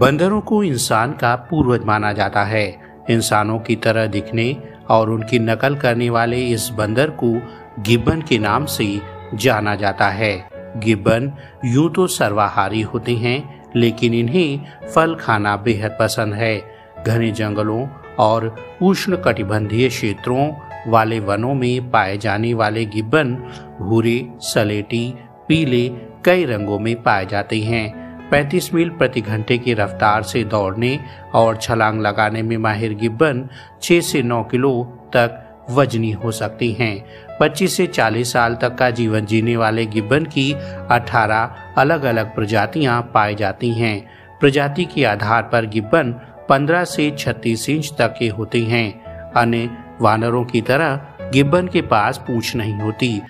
बंदरों को इंसान का पूर्वज माना जाता है। इंसानों की तरह दिखने और उनकी नकल करने वाले इस बंदर को गिब्बन के नाम से जाना जाता है। गिब्बन यूँ तो सर्वाहारी होते हैं, लेकिन इन्हें फल खाना बेहद पसंद है। घने जंगलों और उष्ण कटिबंधीय क्षेत्रों वाले वनों में पाए जाने वाले गिब्बन भूरे, सलेटी, पीले, कई रंगों में पाए जाते हैं। 35 मील प्रति घंटे की रफ्तार से दौड़ने और छलांग लगाने में माहिर गिब्बन 6 से 9 किलो तक वजनी हो सकती हैं। 25 से 40 साल तक का जीवन जीने वाले गिब्बन की 18 अलग अलग प्रजातियाँ पाई जाती हैं। प्रजाति के आधार पर गिब्बन 15 से 36 इंच तक के होते हैं। अन्य वानरों की तरह गिब्बन के पास पूछ नहीं होती।